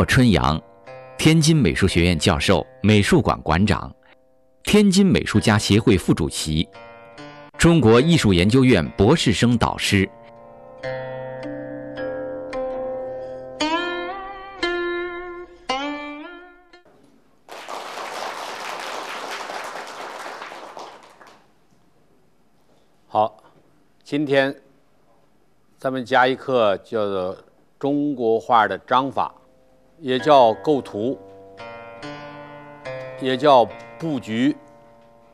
霍春阳，天津美术学院教授、美术馆馆长，天津美术家协会副主席，中国艺术研究院博士生导师。好，今天咱们加一课叫做中国画的章法，也叫构图，也叫布局。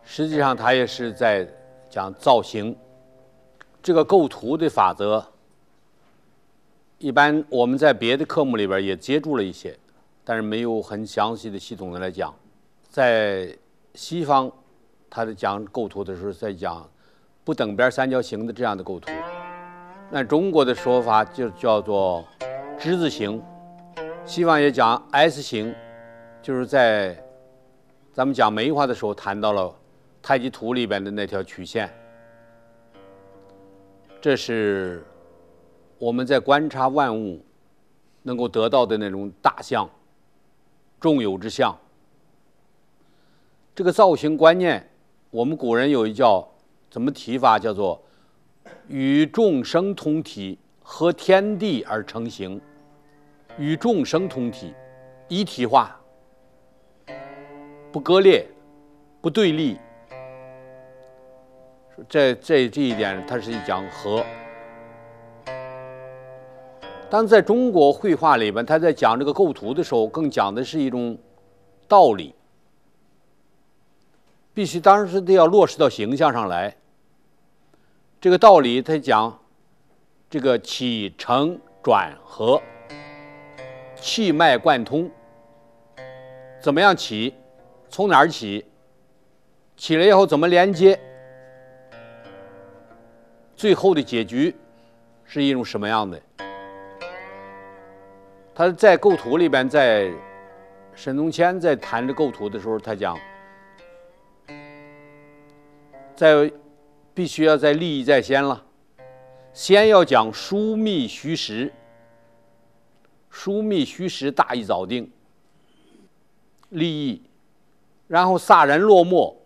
实际上，它也是在讲造型。这个构图的法则，一般我们在别的科目里边也接触了一些，但是没有很详细的、系统的来讲。在西方，他在讲构图的时候，在讲。不等边三角形的这样的构图，那中国的说法就叫做之字形，西方也讲 S 型，就是在咱们讲梅花的时候谈到了太极图里边的那条曲线，这是我们在观察万物能够得到的那种大象、众有之象。这个造型观念，我们古人有一叫。怎么提法？叫做与众生同体，合天地而成形。与众生同体，一体化，不割裂，不对立。这这这一点，它是讲和。但在中国绘画里边，他在讲这个构图的时候，更讲的是一种道理，必须当时得要落实到形象上来。这个道理，他讲这个起承转合，气脉贯通，怎么样起？从哪儿起？起了以后怎么连接？最后的结局是一种什么样的？他在构图里边，在沈从谦在谈这构图的时候，他讲在。必须要在立意在先了，先要讲疏密虚实，疏密虚实大意早定，立意，然后飒然落墨，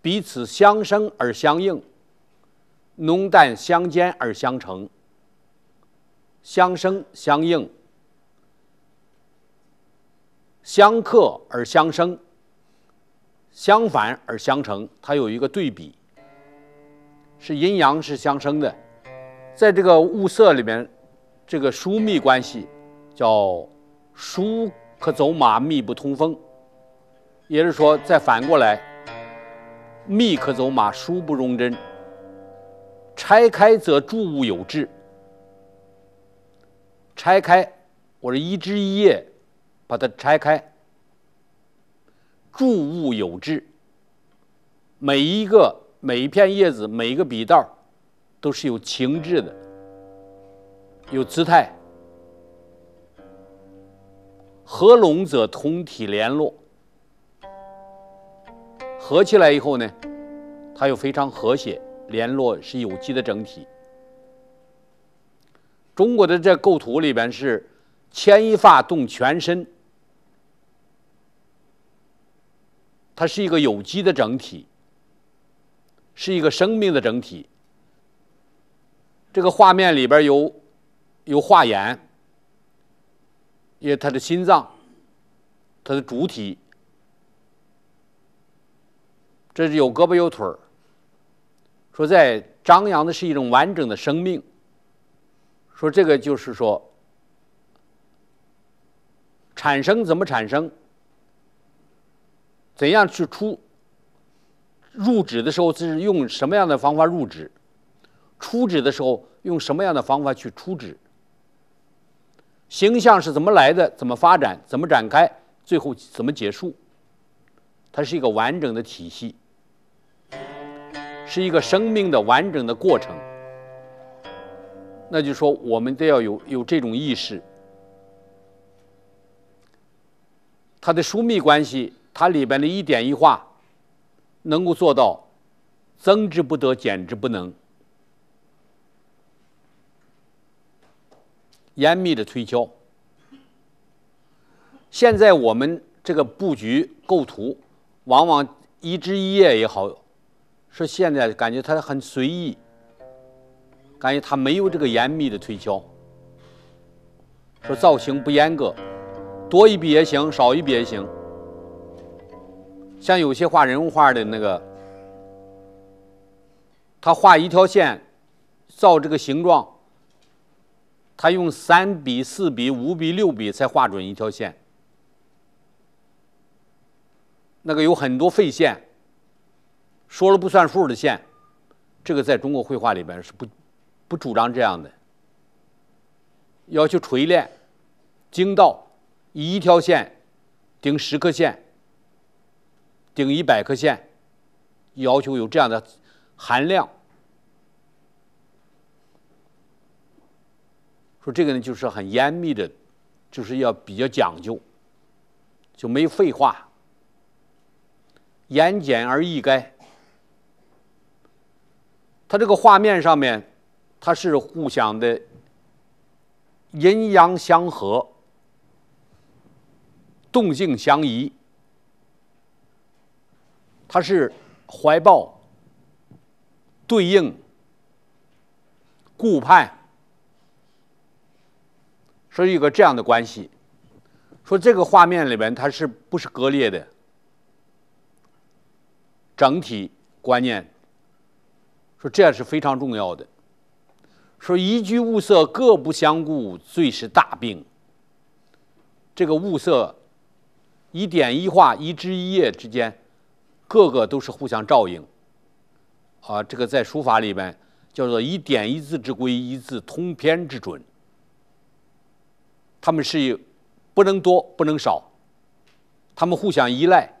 彼此相生而相应，浓淡相间而相成，相生相应，相克而相生，相反而相成，它有一个对比。是阴阳是相生的，在这个物色里面，这个疏密关系叫疏可走马，密不通风。也就是说，再反过来，密可走马，疏不容针。拆开则诸物有致。拆开，我是一枝一叶，把它拆开，诸物有致。每一个。每一片叶子，每一个笔道，都是有情致的，有姿态。合拢则通体联络，合起来以后呢，它又非常和谐，联络是有机的整体。中国的这构图里边是牵一发动全身，它是一个有机的整体。是一个生命的整体。这个画面里边有有画眼，因为它的心脏，它的主体，这是有胳膊有腿儿。说在张扬的是一种完整的生命。说这个就是说，产生怎么产生？怎样去出？入纸的时候是用什么样的方法入纸？出纸的时候用什么样的方法去出纸？形象是怎么来的？怎么发展？怎么展开？最后怎么结束？它是一个完整的体系，是一个生命的完整的过程。那就说，我们都要有有这种意识。它的疏密关系，它里边的一点一画。能够做到增之不得，减之不能，严密的推敲。现在我们这个布局构图，往往一枝一叶也好，是现在感觉它很随意，感觉它没有这个严密的推敲。说造型不严格，多一笔也行，少一笔也行。像有些画人物画的那个，他画一条线，造这个形状，他用三笔、四笔、五笔、六笔才画准一条线。那个有很多废线，说了不算数的线，这个在中国绘画里边是不不主张这样的。要求锤炼、精到，一条线顶十颗线，顶一百颗线，要求有这样的含量。说这个呢，就是很严密的，就是要比较讲究，就没废话，言简而意赅。它这个画面上面，它是互相的。阴阳相合，动静相宜。它是怀抱、对应、顾盼，说一个这样的关系。说这个画面里边，它是不是割裂的？整体观念，说这是非常重要的。说一居物色各不相顾，最是大病。这个物色，一点一画、一枝一叶之间，个个都是互相照应。啊，这个在书法里边叫做一点一字之规，一字通篇之准。他们是不能多，不能少，他们互相依赖，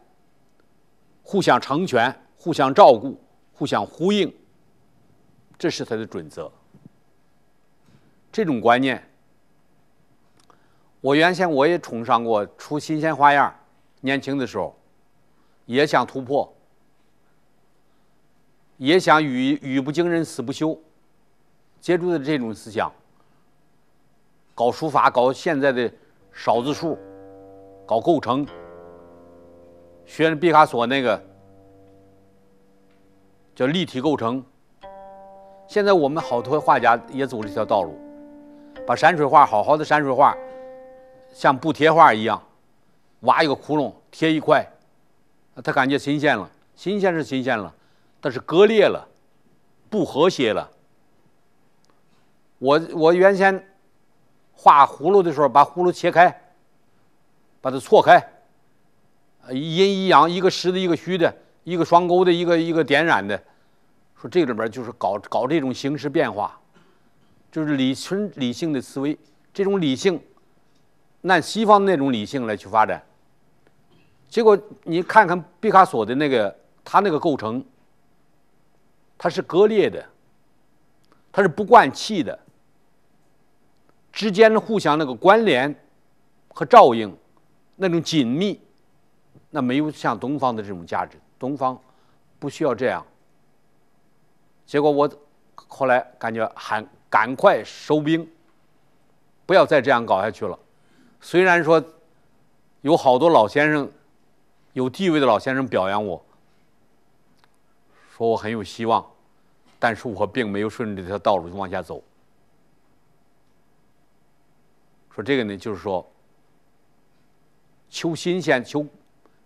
互相成全，互相照顾，互相呼应，这是它的准则。这种观念，我原先我也崇尚过，出新鲜花样。年轻的时候，也想突破，也想语语不惊人死不休，接触的这种思想，搞书法，搞现在的少字数，搞构成，学毕卡索那个叫立体构成。现在我们好多画家也走这条道路。把山水画好好的山水画，像布贴画一样，挖一个窟窿贴一块，他感觉新鲜了，新鲜是新鲜了，但是割裂了，不和谐了。我我原先画葫芦的时候，把葫芦切开，把它错开，呃一阴一阳，一个实的，一个虚的，一个双钩的，一个一个点染的，说这里边就是搞搞这种形式变化。就是理纯理性的思维，这种理性，按西方那种理性来去发展。结果你看看毕卡索的那个，他那个构成，它是割裂的，它是不贯气的，之间的互相那个关联和照应，那种紧密，那没有像东方的这种价值。东方不需要这样。结果我后来感觉喊。赶快收兵，不要再这样搞下去了。虽然说有好多老先生、有地位的老先生表扬我，说我很有希望，但是我并没有顺着这条道路往下走。说这个呢，就是说求新鲜，求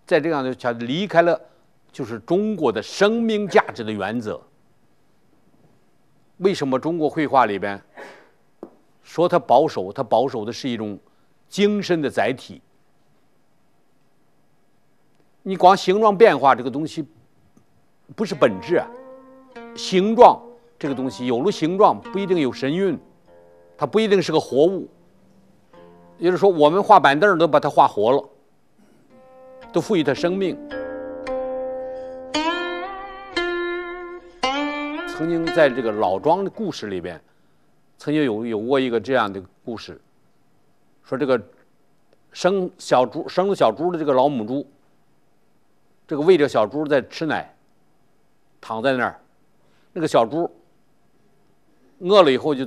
在这样的他离开了，就是中国的生命价值的原则。为什么中国绘画里边说它保守？它保守的是一种精神的载体。你光形状变化这个东西不是本质啊。形状这个东西有了形状不一定有神韵，它不一定是个活物。也就是说，我们画板凳都把它画活了，都赋予它生命。曾经在这个老庄的故事里边，曾经有有过一个这样的故事，说这个生小猪生了小猪的这个老母猪，这个喂着小猪在吃奶，躺在那儿，那个小猪饿了以后就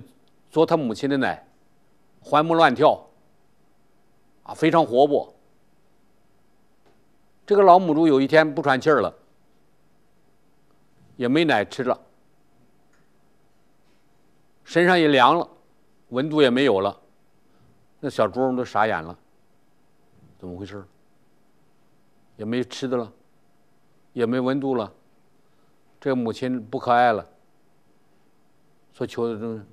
嘬他母亲的奶，欢蹦乱跳，啊，非常活泼，这个老母猪有一天不喘气儿了，也没奶吃了，身上也凉了，温度也没有了，那小猪都傻眼了，怎么回事？也没吃的了，也没温度了，这母亲不可爱了，所求的这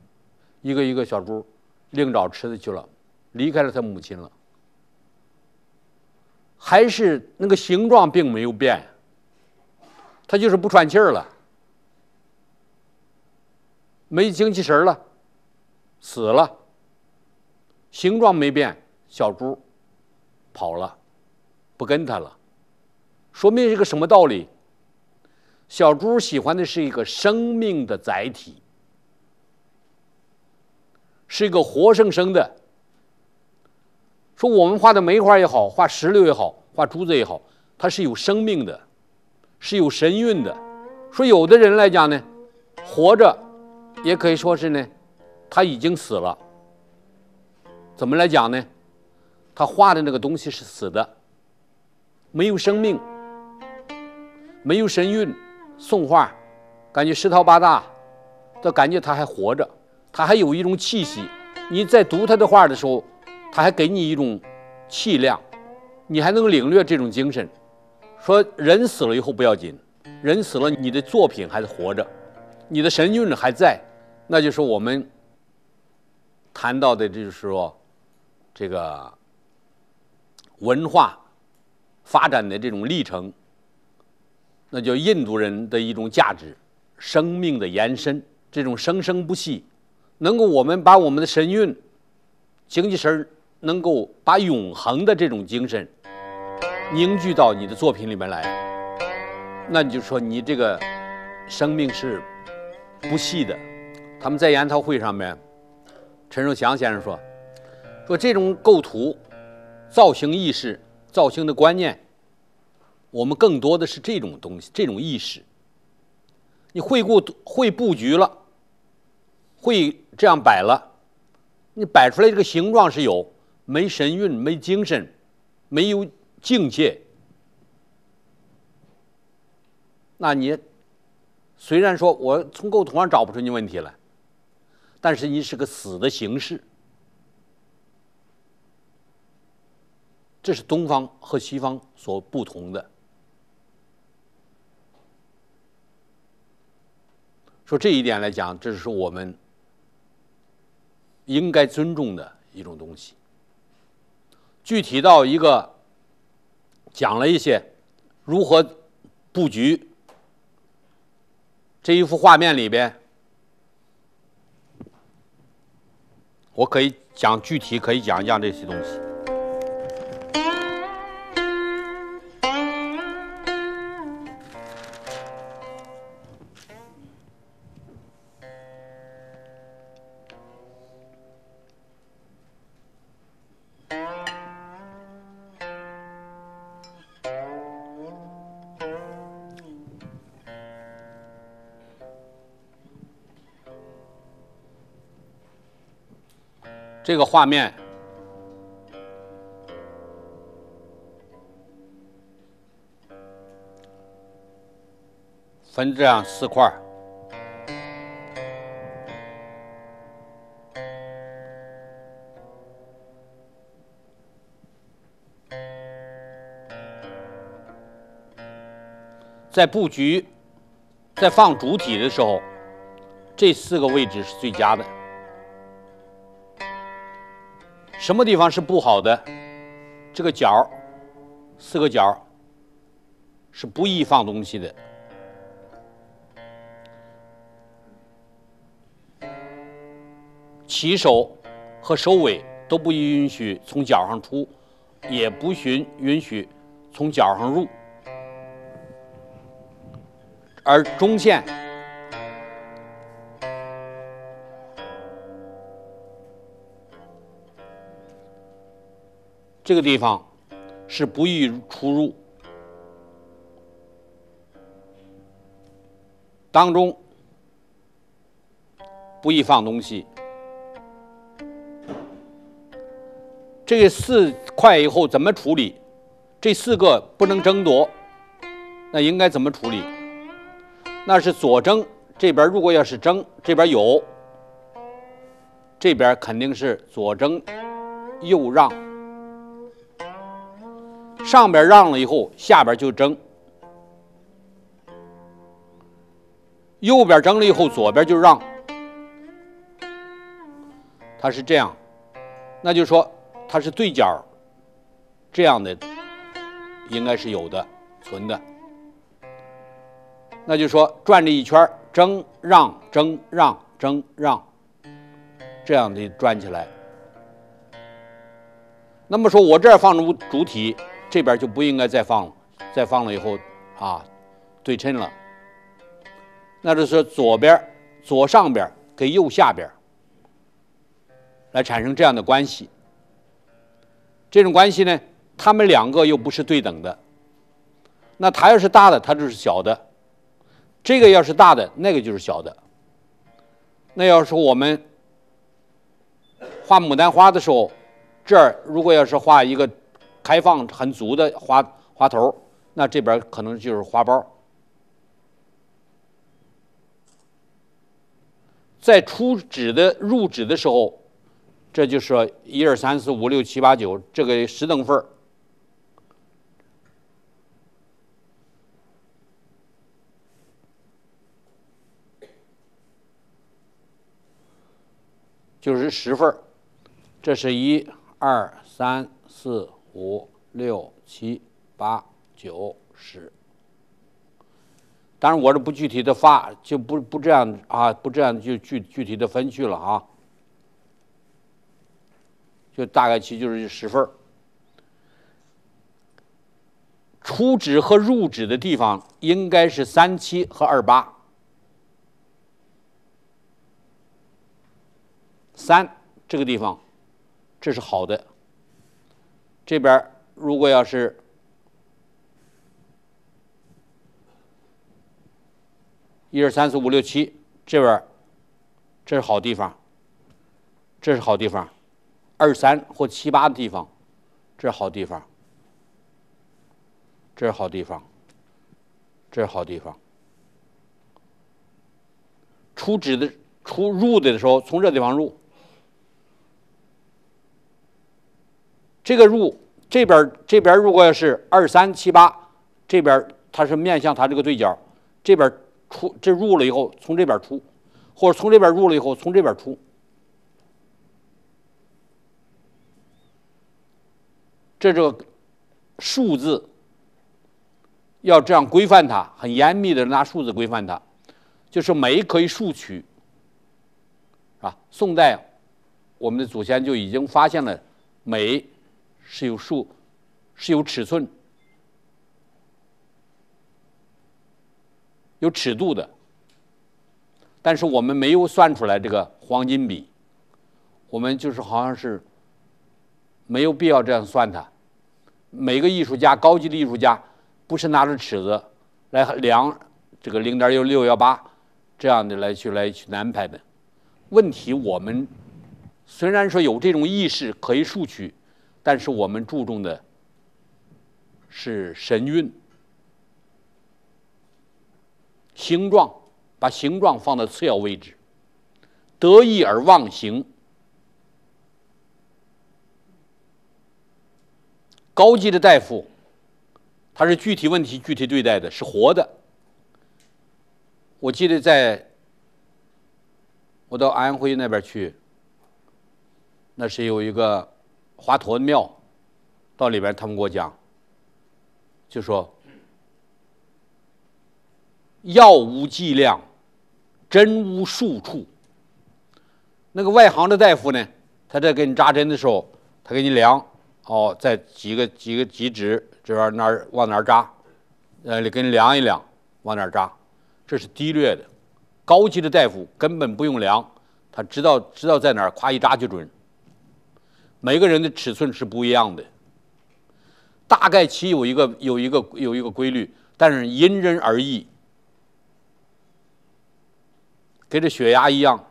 一个一个小猪另找吃的去了，离开了他母亲了。还是那个形状并没有变，它就是不喘气儿了，没精气神了，死了。形状没变，小猪跑了，不跟它了，说明一个什么道理？小猪喜欢的是一个生命的载体，是一个活生生的。说我们画的梅花也好，画石榴也好，画珠子也好，它是有生命的，是有神韵的。说有的人来讲呢，活着，也可以说是呢，他已经死了。怎么来讲呢？他画的那个东西是死的，没有生命，没有神韵。送画，感觉十套八大，都感觉他还活着，他还有一种气息。你在读他的画的时候。他还给你一种气量，你还能领略这种精神。说人死了以后不要紧，人死了你的作品还是活着，你的神韵还在，那就是我们谈到的，就是说这个文化发展的这种历程，那叫印度人的一种价值，生命的延伸，这种生生不息，能够我们把我们的神韵、精气神儿。能够把永恒的这种精神凝聚到你的作品里面来，那你就说你这个生命是不细的。他们在研讨会上面，陈寿祥先生说：“说这种构图、造型意识、造型的观念，我们更多的是这种东西，这种意识。你会布会布局了，会这样摆了，你摆出来这个形状是有。”没神韵，没精神，没有境界。那你虽然说我从构图上找不出你问题来，但是你是个死的形式。这是东方和西方所不同的。说这一点来讲，这是我们应该尊重的一种东西。具体到一个讲了一些如何布局这一幅画面里边，我可以讲具体，可以讲一讲这些东西。这个画面分这样四块在布局、在放主体的时候，这四个位置是最佳的。什么地方是不好的？这个角四个角是不宜放东西的。起手和收尾都不允许从角上出，也不允允许从角上入，而中线。这个地方是不宜出入，当中不宜放东西。这四块以后怎么处理？这四个不能争夺，那应该怎么处理？那是左争这边，如果要是争这边有，这边肯定是左争右让，上边让了以后，下边就争。右边争了以后，左边就让，它是这样，那就说它是对角，这样的应该是有的存的，那就说转这一圈争让争让争让，这样的转起来。那么说我这儿放主主体，这边就不应该再放了，再放了以后啊，对称了。那就是左边左上边跟右下边来产生这样的关系。这种关系呢，它们两个又不是对等的。那它要是大的，它就是小的；这个要是大的，那个就是小的。那要是我们画牡丹花的时候，这儿如果要是画一个开放很足的花花头，那这边可能就是花苞。在出纸的入纸的时候，这就是一二三四五六七八九这个十等份儿，就是十份儿。这是一二三四五六七八九十。当然，我这不具体的发，就不不这样啊，不这样就具具体的分去了啊，就大概其就是十份出纸和入纸的地方应该是三七和二八，三这个地方，这是好的。这边如果要是。一二三四五六七，这边这是好地方，这是好地方，二三或七八的地方，这是好地方，这是好地方，这是好地方。出纸的出入的的时候，从这地方入，这个入这边这边如果要是二三七八，这边它是面向它这个对角，这边。出这入了以后，从这边出，或者从这边入了以后，从这边出。这这个数字要这样规范它，很严密的拿数字规范它，就是每可以数取，啊，宋代我们的祖先就已经发现了每是有数，是有尺寸。有尺度的，但是我们没有算出来这个黄金比，我们就是好像是没有必要这样算它。每个艺术家，高级的艺术家，不是拿着尺子来量这个零点六六幺八这样的来去来去安排的。问题我们虽然说有这种意识可以数取，但是我们注重的是神韵。形状，把形状放到次要位置，得意而忘形。高级的大夫，他是具体问题具体对待的，是活的。我记得在，我到安徽那边去，那是有一个华佗庙，到里边他们给我讲，就说。药无剂量，针无数处。那个外行的大夫呢，他在给你扎针的时候，他给你量，哦，在几个几个几指这边哪儿往哪儿扎，呃，给你量一量，往哪儿扎，这是低劣的。高级的大夫根本不用量，他知道知道在哪儿，夸一扎就准。每个人的尺寸是不一样的，大概其有一个有一个有一个规律，但是因人而异。跟这血压一样，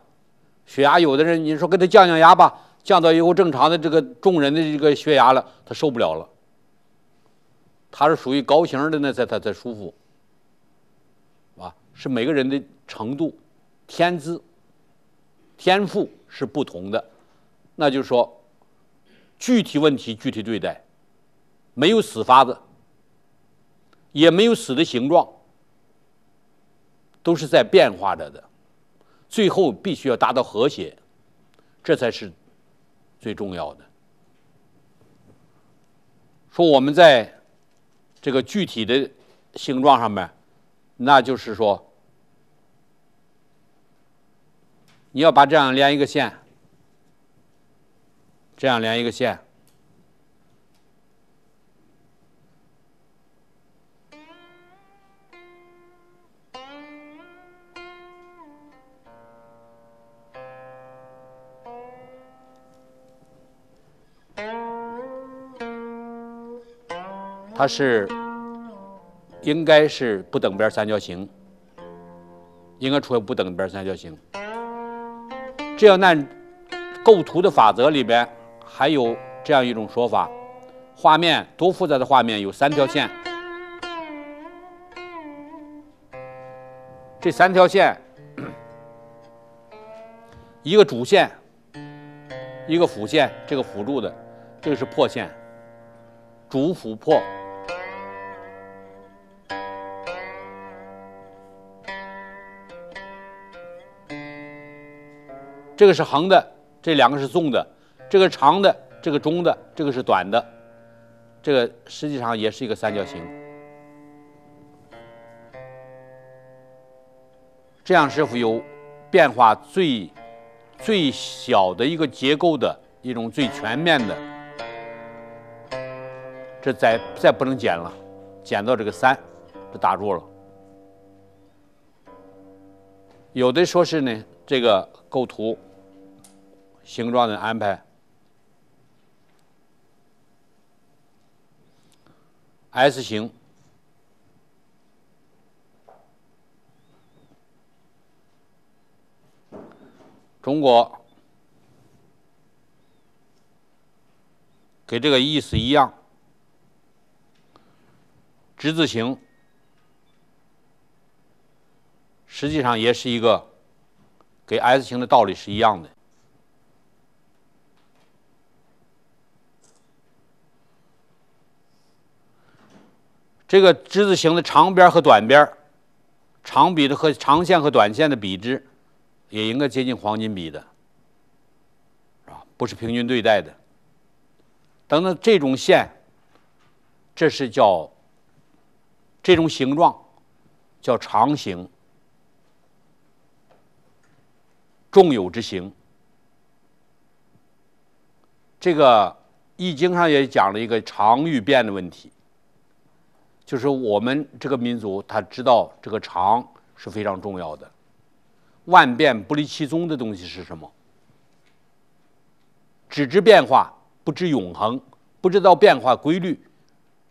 血压有的人你说给他降降压吧，降到以后正常的这个众人的这个血压了，他受不了了。他是属于高型的那，才它才舒服，啊，是每个人的程度、天资、天赋是不同的，那就是说，具体问题具体对待，没有死法子，也没有死的形状，都是在变化着的，最后必须要达到和谐，这才是最重要的。说我们在这个具体的形状上面，那就是说，你要把这样连一个线，这样连一个线，它是应该是不等边三角形，应该出现不等边三角形。这样按构图的法则里边还有这样一种说法：画面多复杂的画面有三条线，这三条线，一个主线，一个辅线，这个辅助的，这个是破线，主辅破。这个是横的，这两个是纵的，这个长的，这个中的，这个是短的，这个实际上也是一个三角形。这样是否有变化最最小的一个结构的一种最全面的？这再再不能减了，减到这个三，就打住了。有的说是呢，这个构图。形状的安排，S 型，中国给这个意思一样，之字形实际上也是一个给 S 型的道理是一样的。这个之字形的长边和短边，长比的和长线和短线的比值，也应该接近黄金比的，啊，不是平均对待的。等等，这种线，这是叫这种形状叫长形，重有之形。这个《易经》上也讲了一个长与变的问题。就是我们这个民族，他知道这个长是非常重要的。万变不离其宗的东西是什么？只知变化，不知永恒，不知道变化规律，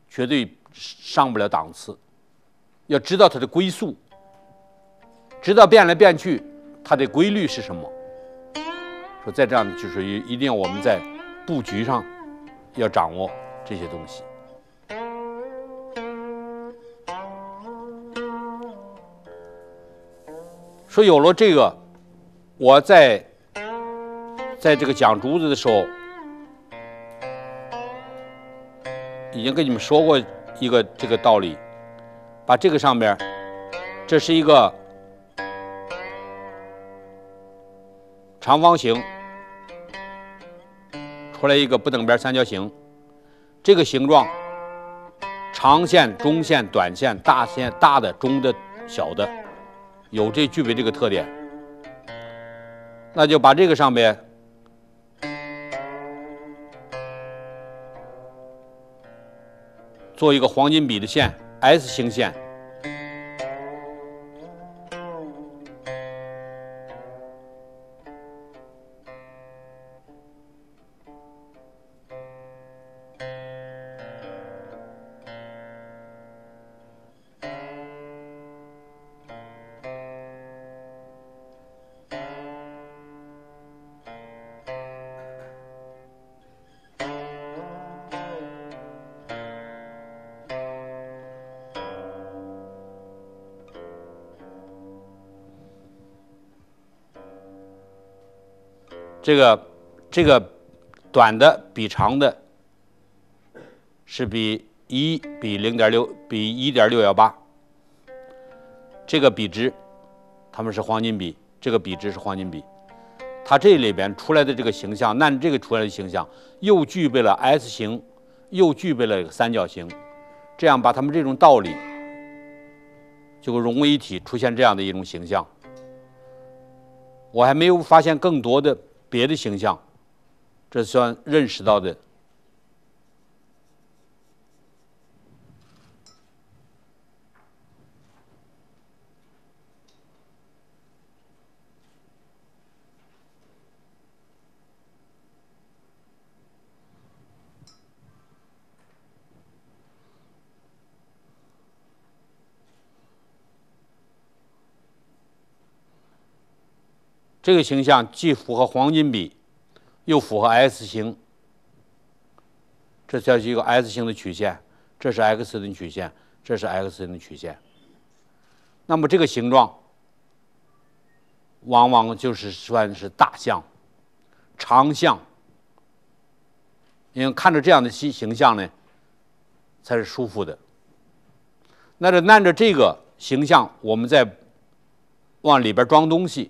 绝对上不了档次。要知道它的归宿，知道变来变去，它的规律是什么？说在这样就是一一定要我们在布局上要掌握这些东西。说有了这个，我在在这个讲竹子的时候，已经跟你们说过一个这个道理。把这个上边，这是一个长方形，出来一个不等边三角形。这个形状，长线、中线、短线、大线、大的、中的、小的。有这具备这个特点，那就把这个上边做一个黄金比的线，S 型线。这个这个短的比长的是比一比零点六比一点六幺八，这个比值它们是黄金比，这个比值是黄金比。它这里边出来的这个形象，那这个出来的形象又具备了 S 型，又具备了三角形，这样把它们这种道理就融为一体，出现这样的一种形象。我还没有发现更多的别的形象，这算认识到的。这个形象既符合黄金比，又符合 S 型。这叫一个 S 型的曲线，这是 X 型的曲线，这是 X 型的曲线。那么这个形状，往往就是算是大象、长象。因为看着这样的形形象呢，才是舒服的。那就按着这个形象，我们再往里边装东西。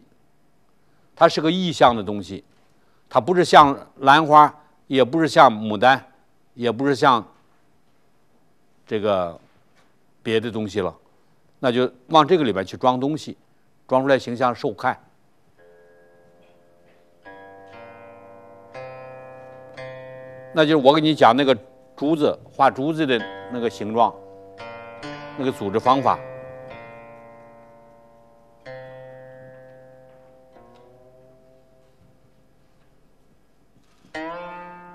它是个意象的东西，它不是像兰花，也不是像牡丹，也不是像这个别的东西了，那就往这个里边去装东西，装出来形象受看。那就是我给你讲那个竹子画竹子的那个形状，那个组织方法。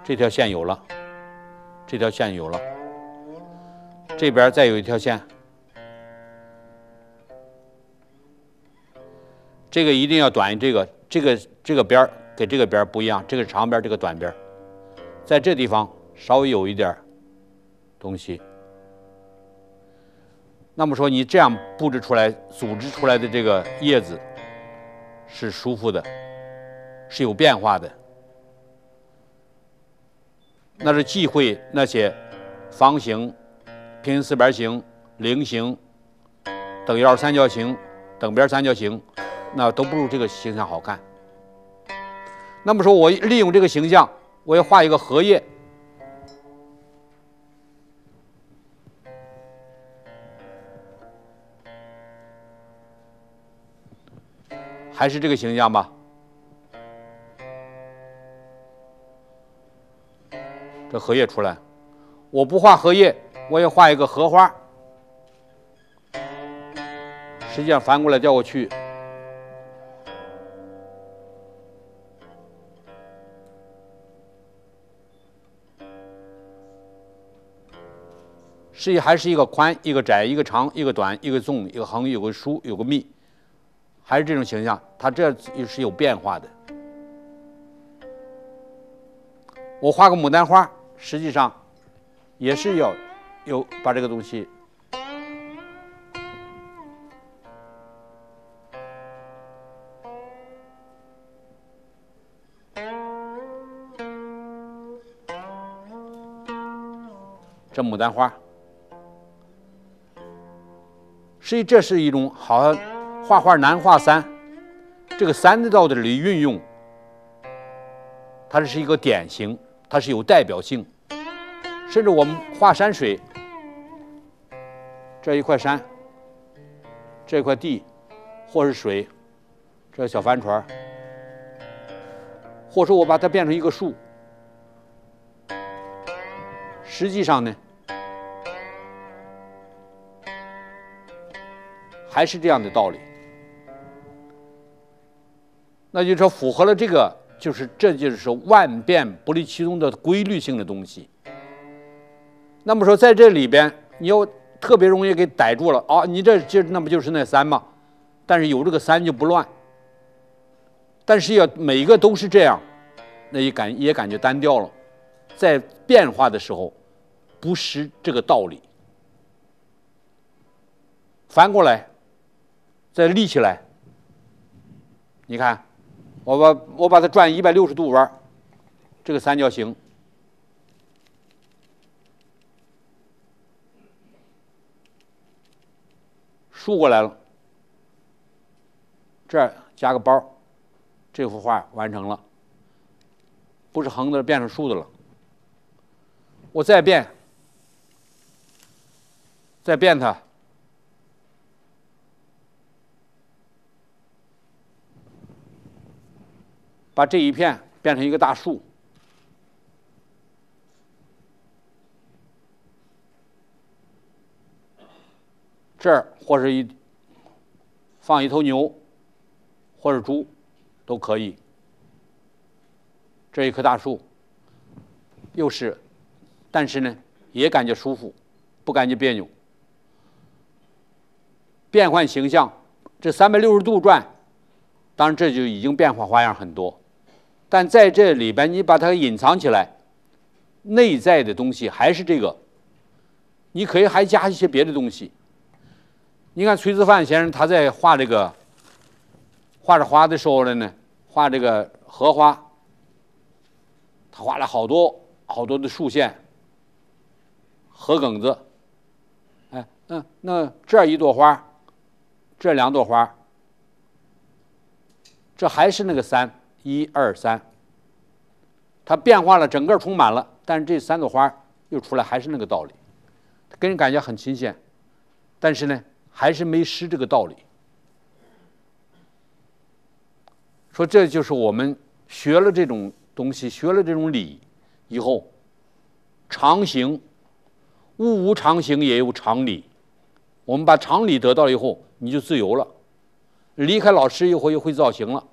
这条线有了，这条线有了，这边再有一条线，这个一定要短于这个，这个这个边儿跟这个边儿不一样，这个长边，这个短边，在这地方稍微有一点东西。那么说，你这样布置出来、组织出来的这个叶子是舒服的，是有变化的。那是忌讳那些方形、平行四边形、菱形、等腰三角形、等边三角形，那都不如这个形象好看。那么说，我利用这个形象，我要画一个荷叶，还是这个形象吧。这荷叶出来，我不画荷叶，我也画一个荷花。实际上反过来叫我去，实际还是一个宽，一个窄，一个长，一个短，一个纵，一个横，有个疏，有个密，还是这种形象。它这也是有变化的。我画个牡丹花。实际上，也是要有把这个东西，这牡丹花，实际这是一种好像画画难画三，这个三的道的运用，它这是一个典型。它是有代表性，甚至我们画山水，这一块山，这块地，或是水，这小帆船，或说我把它变成一个树，实际上呢，还是这样的道理，那就说符合了这个。就是，这就是万变不离其宗的规律性的东西。那么说，在这里边，你要特别容易给逮住了啊！你这就那不就是那三吗？但是有这个三就不乱。但是要每一个都是这样，那也感也感觉单调了。在变化的时候，不失这个道理。翻过来，再立起来，你看。我把我把它转一百六十度弯儿，这个三角形竖过来了，这儿加个包，这幅画完成了，不是横的变成竖的了。我再变，再变它。把这一片变成一个大树，这儿或是一放一头牛或者猪都可以。这一棵大树，又是，但是呢也感觉舒服，不感觉别扭。变换形象，这三百六十度转，当然这就已经变化花样很多。但在这里边，你把它隐藏起来，内在的东西还是这个。你可以还加一些别的东西。你看崔子范先生他在画这个画着花的时候呢，画这个荷花，他画了好多好多的竖线、荷梗子。哎，那那这一朵花，这两朵花，这还是那个三。一二三，它变化了，整个充满了，但是这三朵花又出来，还是那个道理，给人感觉很新鲜，但是呢，还是没失这个道理。说这就是我们学了这种东西，学了这种理以后，常行，物无常行也有常理。我们把常理得到了以后，你就自由了，离开老师以后又会造型了。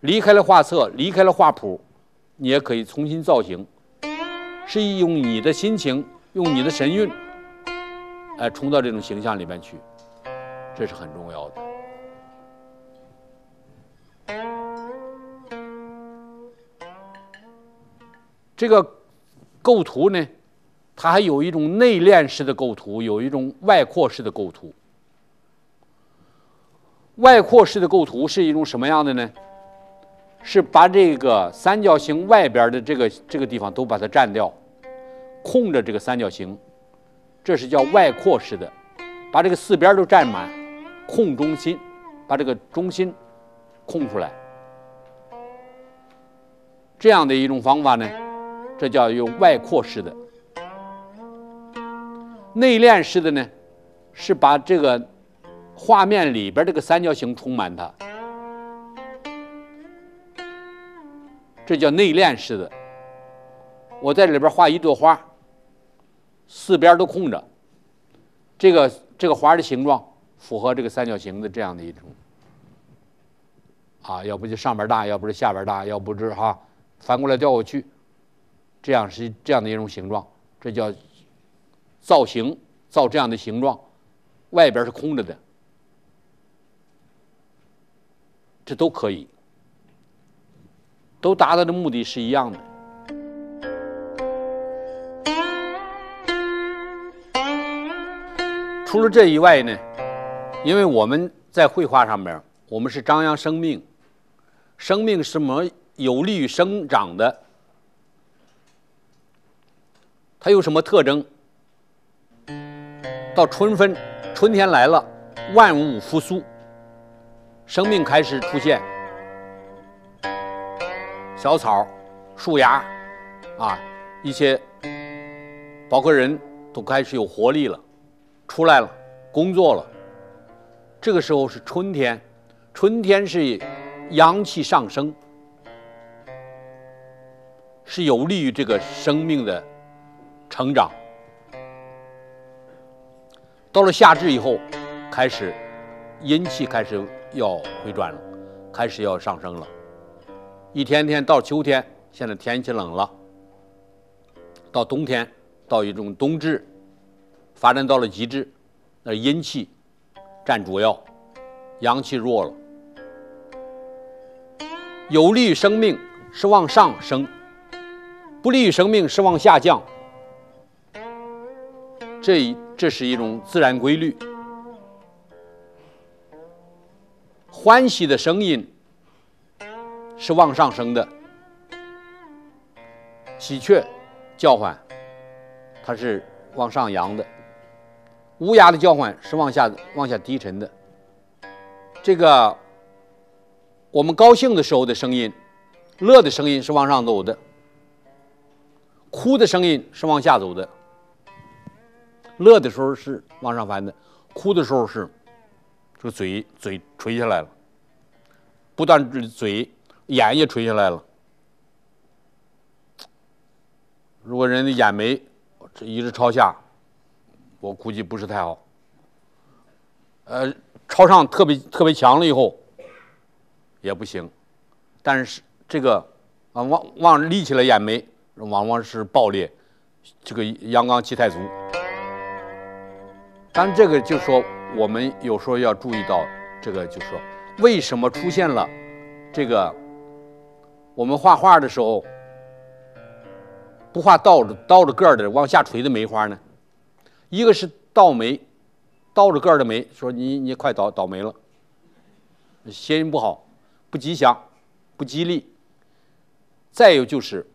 离开了画册，离开了画谱，你也可以重新造型，是用你的心情，用你的神韵，哎，冲到这种形象里面去，这是很重要的。这个构图呢，它还有一种内敛式的构图，有一种外扩式的构图。外扩式的构图是一种什么样的呢？是把这个三角形外边的这个这个地方都把它占掉，空着这个三角形，这是叫外扩式的，把这个四边都占满，空中心，把这个中心空出来，这样的一种方法呢，这叫用外扩式的。内敛式的呢，是把这个画面里边这个三角形充满它。这叫内敛式的。我在里边画一朵花，四边都空着。这个这个花的形状符合这个三角形的这样的一种啊，要不就上边大，要不是下边大，要不是哈翻过来调过去，这样是这样的一种形状，这叫造型，造这样的形状，外边是空着的，这都可以。都达到的目的是一样的。除了这以外呢，因为我们在绘画上面，我们是张扬生命，生命是什么有利于生长的？它有什么特征？到春分，春天来了，万物复苏，生命开始出现。小草、树芽，啊，一些包括人都开始有活力了，出来了，工作了。这个时候是春天，春天是阳气上升，是有利于这个生命的成长。到了夏至以后，开始阴气开始要回转了，开始要上升了。一天天到秋天，现在天气冷了，到冬天，到一种冬至，发展到了极致，那阴气占主要，阳气弱了。有利于生命是往上升，不利于生命是往下降。这这是一种自然规律。欢喜的声音。是往上升的，喜鹊叫唤，它是往上扬的；乌鸦的叫唤是往下往下低沉的。这个我们高兴的时候的声音，乐的声音是往上走的；哭的声音是往下走的。乐的时候是往上翻的，哭的时候是这个嘴嘴垂下来了，不但嘴。眼也垂下来了。如果人的眼眉这一直朝下，我估计不是太好。呃，朝上特别特别强了以后也不行。但是这个啊，往往立起来眼眉，往往是爆裂，这个阳刚气太足。但这个就说我们有时候要注意到这个，就说为什么出现了这个。我们画画的时候，不画倒着倒着个儿的往下垂的梅花呢？一个是倒霉，倒着个儿的梅，说你你快倒倒霉了，谐音不好，不吉祥，不吉利。再有就是，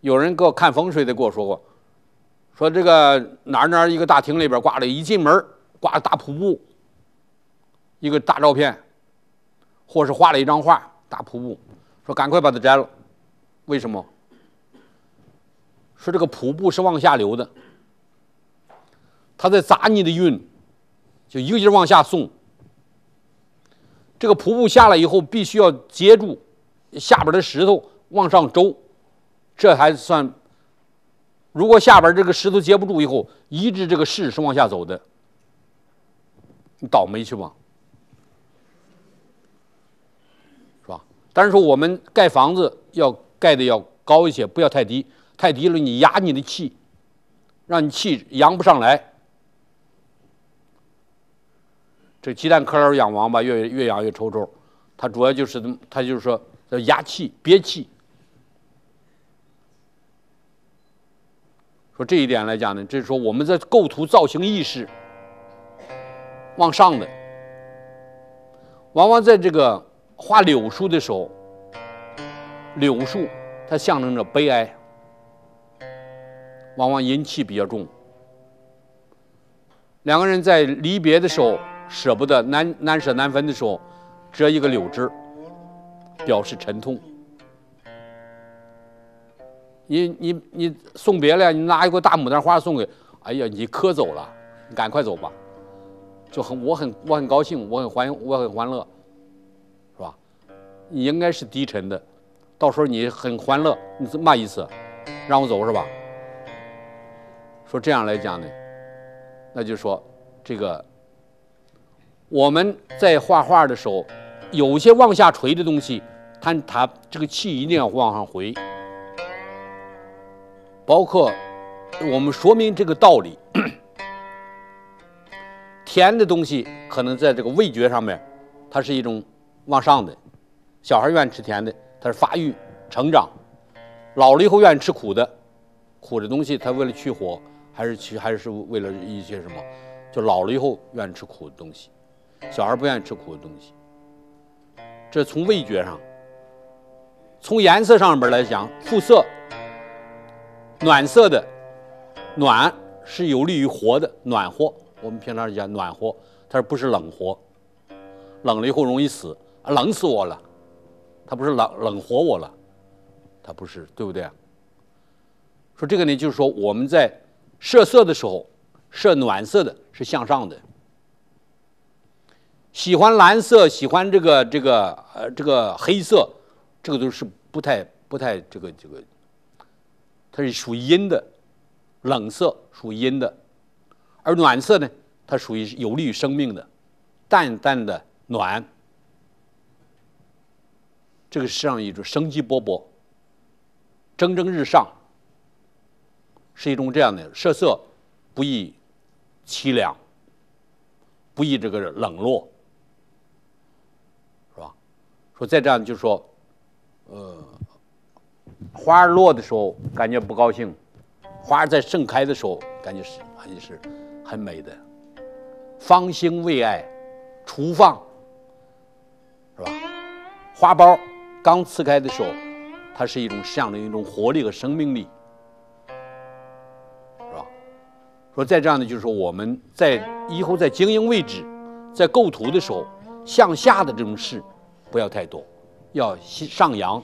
有人给我看风水的跟我说过，说这个哪儿哪儿一个大厅里边挂了一进门挂大瀑布，一个大照片，或是画了一张画大瀑布。说赶快把它摘了，为什么？说这个瀑布是往下流的，它在砸你的运，就一个劲儿往下送。这个瀑布下来以后，必须要接住下边的石头往上周，这还算。如果下边这个石头接不住以后，一直这个势是往下走的，你倒霉去吧。但是说我们盖房子要盖的要高一些，不要太低，太低了你压你的气，让你气扬不上来。这鸡蛋壳儿养王八，越越养越抽抽，它主要就是它就是说要压气憋气。说这一点来讲呢，就是说我们在构图造型意识往上的，往往在这个。画柳树的时候，柳树它象征着悲哀，往往阴气比较重。两个人在离别的时候舍不得难难舍难分的时候，折一个柳枝，表示沉痛。你你你送别了，你拿一个大牡丹花送给，哎呀，你可走了，你赶快走吧，就很我很我很高兴，我很欢我很欢乐。你应该是低沉的，到时候你很欢乐，你是嘛意思？让我走是吧？说这样来讲呢，那就说这个我们在画画的时候，有些往下垂的东西，它它这个气一定要往上回，包括我们说明这个道理，甜的东西可能在这个味觉上面，它是一种往上的。小孩愿意吃甜的，他是发育成长；老了以后愿意吃苦的，苦的东西他为了去火，还是去还是为了一些什么？就老了以后愿意吃苦的东西，小孩不愿意吃苦的东西。这从味觉上，从颜色上边来讲，肤色暖色的，暖是有利于活的，暖和。我们平常讲暖和，它不是冷和，冷了以后容易死，冷死我了。他不是冷冷活我了，他不是对不对？说这个呢，就是说我们在设色的时候，设暖色的是向上的。喜欢蓝色，喜欢这个这个呃这个黑色，这个都是不太不太这个这个，它是属阴的，冷色属阴的，而暖色呢，它属于有利于生命的，淡淡的暖。这个实际上一种生机勃勃、蒸蒸日上，是一种这样的色色，不易凄凉，不易这个冷落，是吧？说再这样就说，呃，花儿落的时候感觉不高兴，花儿在盛开的时候感觉是很是很美的，芳心未艾，雏放，是吧？花苞。刚刺开的时候，它是一种象征一种活力和生命力，是吧？说再这样的就是说我们在以后在经营位置，在构图的时候，向下的这种势不要太多，要上扬。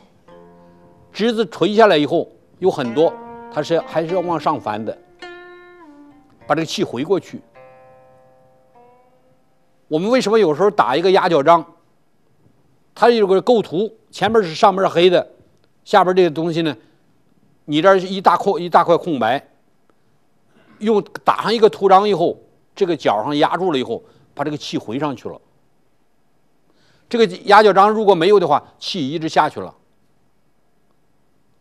枝子垂下来以后有很多，它是还是要往上翻的，把这个气回过去。我们为什么有时候打一个压脚章？它有个构图，前面是上面是黑的，下边这个东西呢，你这儿一大块一大块空白，用打上一个图章以后，这个角上压住了以后，把这个气回上去了。这个压脚章如果没有的话，气一直下去了。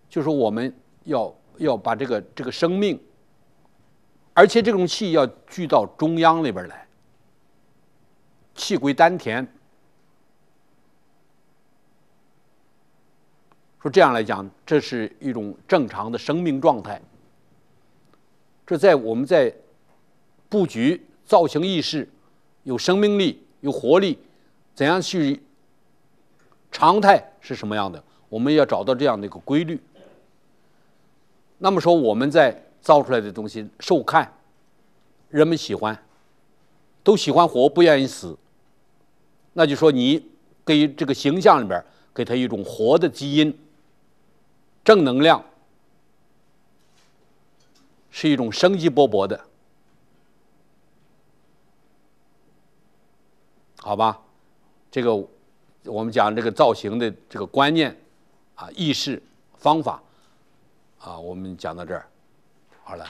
就是我们要要把这个这个生命，而且这种气要聚到中央那边来，气归丹田。说这样来讲，这是一种正常的生命状态。这在我们在布局造型意识，有生命力、有活力，怎样去常态是什么样的？我们要找到这样的一个规律。那么说，我们在造出来的东西受看，人们喜欢，都喜欢活，不愿意死。那就说你给这个形象里边给他一种活的基因，正能量，是一种生机勃勃的，好吧？这个我们讲这个造型的这个观念啊、意识、方法。啊，我们讲到这儿，好了。